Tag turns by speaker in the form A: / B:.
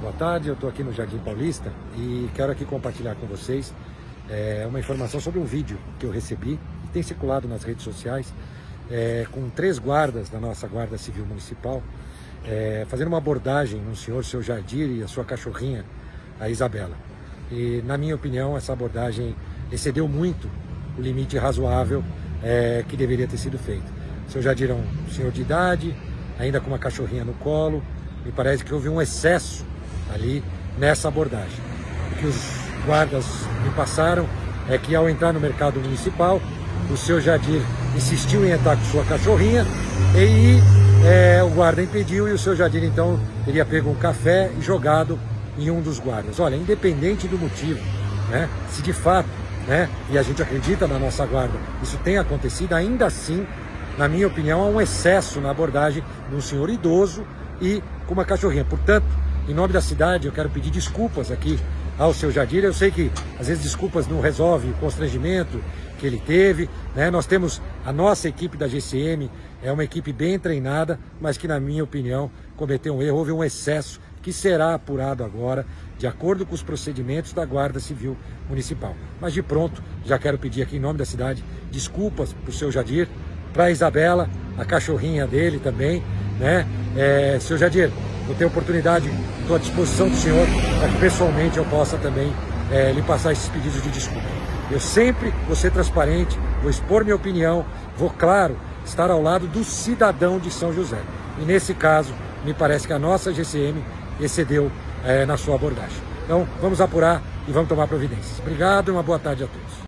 A: Boa tarde, eu estou aqui no Jardim Paulista e quero aqui compartilhar com vocês é, uma informação sobre um vídeo que eu recebi e tem circulado nas redes sociais é, com três guardas da nossa Guarda Civil Municipal é, fazendo uma abordagem no senhor, seu Jardim e a sua cachorrinha, a Isabela. E na minha opinião, essa abordagem excedeu muito o limite razoável é, que deveria ter sido feito. O seu Jardim é um senhor de idade, ainda com uma cachorrinha no colo, me parece que houve um excesso ali nessa abordagem. O que os guardas me passaram é que ao entrar no mercado municipal, o seu Jadir insistiu em entrar com sua cachorrinha e é, o guarda impediu e o seu Jadir então teria pego um café e jogado em um dos guardas. Olha, independente do motivo, né, se de fato, né, e a gente acredita na nossa guarda, isso tem acontecido, ainda assim, na minha opinião, há um excesso na abordagem de um senhor idoso e com uma cachorrinha. Portanto, em nome da cidade, eu quero pedir desculpas aqui ao seu Jadir. Eu sei que às vezes desculpas não resolvem o constrangimento que ele teve. Né? Nós temos a nossa equipe da GCM, é uma equipe bem treinada, mas que, na minha opinião, cometeu um erro, houve um excesso que será apurado agora, de acordo com os procedimentos da Guarda Civil Municipal. Mas de pronto, já quero pedir aqui em nome da cidade desculpas para o seu Jadir, para a Isabela, a cachorrinha dele também, né? É, seu Jadir, eu tenho oportunidade, estou à disposição do senhor para que pessoalmente eu possa também é, lhe passar esses pedidos de desculpa. Eu sempre vou ser transparente, vou expor minha opinião, vou, claro, estar ao lado do cidadão de São José. E nesse caso, me parece que a nossa GCM excedeu é, na sua abordagem. Então, vamos apurar e vamos tomar providências. Obrigado e uma boa tarde a todos.